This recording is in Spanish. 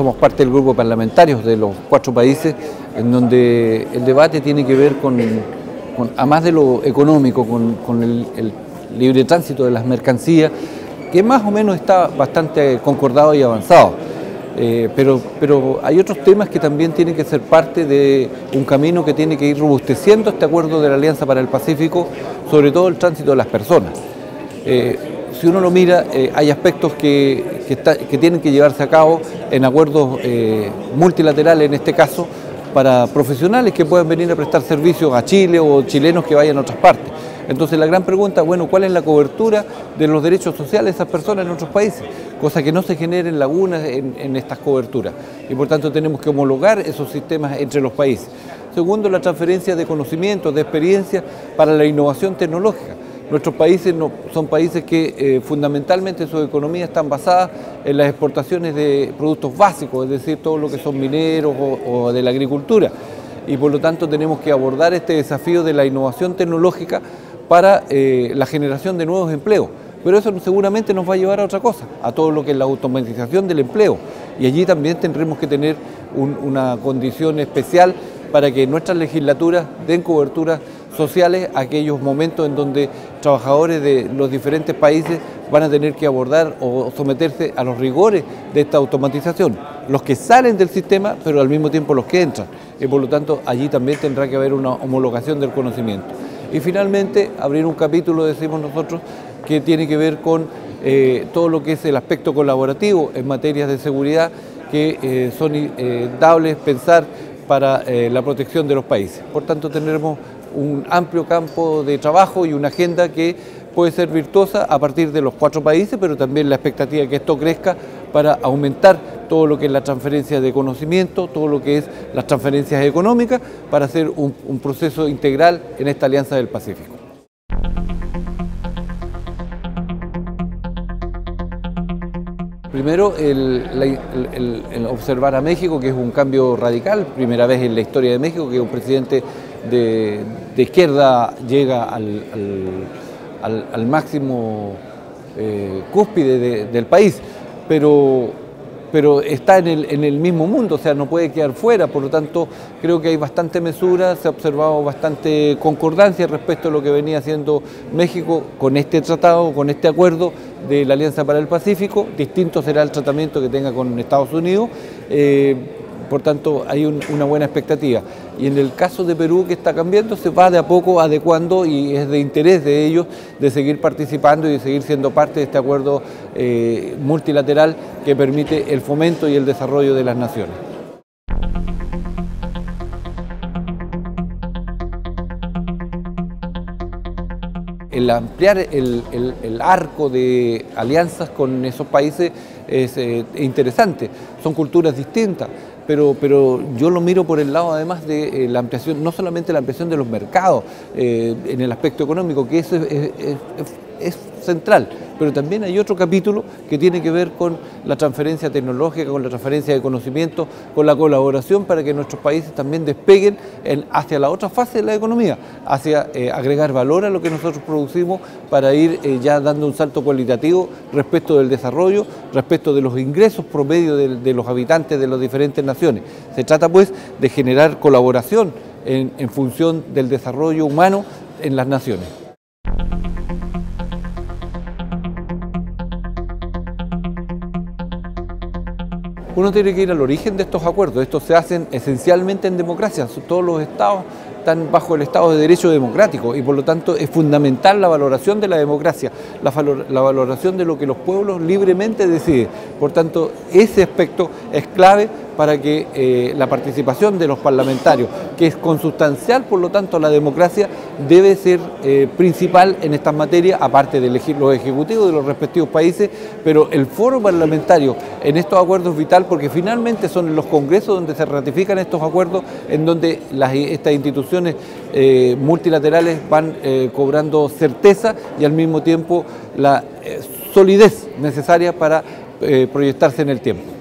somos parte del grupo parlamentario de los cuatro países, en donde el debate tiene que ver con, a más de lo económico, con, el, libre tránsito de las mercancías, que más o menos está bastante concordado y avanzado. Eh, pero, pero hay otros temas que también tienen que ser parte de un camino que tiene que ir robusteciendo este acuerdo de la Alianza para el Pacífico, sobre todo el tránsito de las personas. Eh, si uno lo mira, eh, hay aspectos que, que, tienen que llevarse a cabo en acuerdos eh, multilaterales, en este caso, para profesionales que puedan venir a prestar servicios a Chile o chilenos que vayan a otras partes. Entonces la gran pregunta, bueno, ¿cuál es la cobertura de los derechos sociales de esas personas en otros países? Cosa que no se generen lagunas en, en estas coberturas. Y por tanto tenemos que homologar esos sistemas entre los países. Segundo, la transferencia de conocimientos, de experiencia para la innovación tecnológica. Nuestros países son países que eh, fundamentalmente sus economías están basadas en las exportaciones de productos básicos, es decir, todo lo que son mineros o, de la agricultura. Y por lo tanto tenemos que abordar este desafío de la innovación tecnológica para eh, la generación de nuevos empleos. Pero eso seguramente nos va a llevar a otra cosa, a todo lo que es la automatización del empleo. Y allí también tendremos que tener una condición especial para que nuestras legislaturas den cobertura sociales aquellos momentos en donde trabajadores de los diferentes países van a tener que abordar o someterse a los rigores de esta automatización. Los que salen del sistema, pero al mismo tiempo los que entran. Y por lo tanto, allí también tendrá que haber una homologación del conocimiento. Y finalmente, abrir un capítulo, decimos nosotros, que tiene que ver con eh, todo lo que es el aspecto colaborativo en materias de seguridad que eh, son eh, dables pensar para la protección de los países. Por tanto, tendremos un amplio campo de trabajo y una agenda que puede ser virtuosa a partir de los cuatro países, pero también la expectativa de que esto crezca para aumentar todo lo que es la transferencia de conocimiento, todo lo que es las transferencias económicas, para hacer un, proceso integral en esta Alianza del Pacífico. Primero, el, observar a México, que es un cambio radical, primera vez en la historia de México que un presidente de, izquierda llega al, máximo eh, cúspide del país, pero, pero está en el, en el, mismo mundo, o sea, no puede quedar fuera, por lo tanto creo que hay bastante mesura, se ha observado bastante concordancia respecto a lo que venía haciendo México con este tratado, con este acuerdo de la Alianza para el Pacífico, distinto será el tratamiento que tenga con Estados Unidos. Eh, por tanto hay una buena expectativa. Y en el caso de Perú que está cambiando, se va de a poco adecuando y es de interés de ellos de seguir participando y de seguir siendo parte de este acuerdo eh, multilateral que permite el fomento y el desarrollo de las naciones. el ampliar el, arco de alianzas con esos países es eh, interesante. Son culturas distintas, pero, pero yo lo miro por el lado además de eh, la ampliación, no solamente la ampliación de los mercados eh, en el aspecto económico, que eso es central, pero también hay otro capítulo que tiene que ver con la transferencia tecnológica, con la transferencia de conocimiento, con la colaboración para que nuestros países también despeguen hacia la otra fase de la economía, hacia eh, agregar valor a lo que nosotros producimos para ir eh, ya dando un salto cualitativo respecto del desarrollo, respecto de los ingresos promedio de, los habitantes de las diferentes naciones. Se trata pues de generar colaboración en función del desarrollo humano en las naciones. Uno tiene que ir al origen de estos acuerdos. Estos se hacen esencialmente en democracia. Todos los estados están bajo el Estado de Derecho democrático y por lo tanto es fundamental la valoración de la democracia, la, valoración de lo que los pueblos libremente deciden. Por tanto, ese aspecto es clave para que eh, la participación de los parlamentarios, que es consustancial por lo tanto la democracia, debe ser eh, principal en estas materias, aparte de elegir los ejecutivos de los respectivos países, pero el foro parlamentario en estos acuerdos es vital porque finalmente son los congresos donde se ratifican estos acuerdos, en donde estas instituciones eh, multilaterales van cobrando certeza y al mismo tiempo la solidez necesaria para proyectarse en el tiempo.